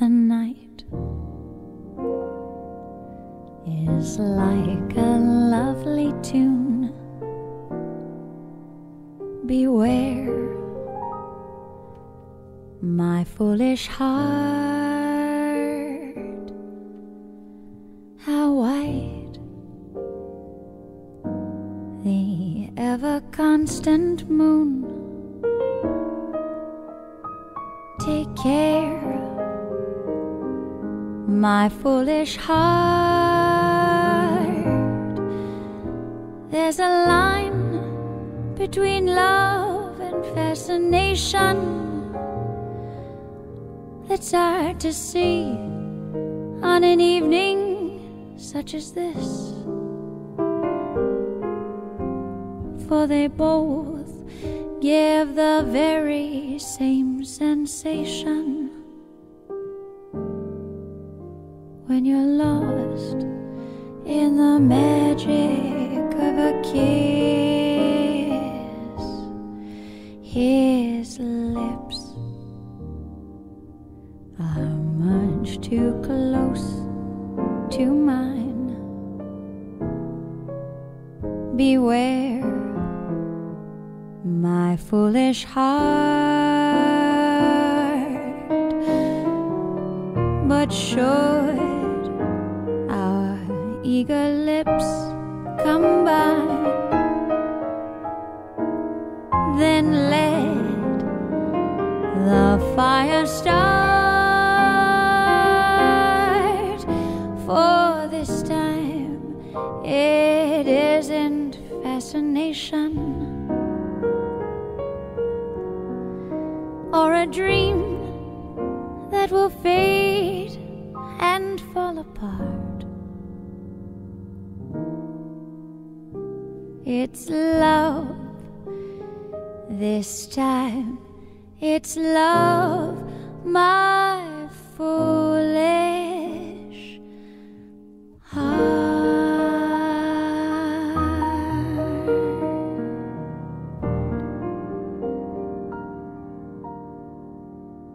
The night is like a lovely tune. Beware, my foolish heart. Constant moon. Take care my foolish heart. There's a line between love and fascination that's hard to see on an evening such as this. For they both give the very same sensation. when you're lost in the magic of a kiss. His lips are much too close to mine. Beware, my foolish heart. But should our eager lips combine, then let the fire start. For this time it isn't fascination a dream that will fade and fall apart. It's love this time. It's love,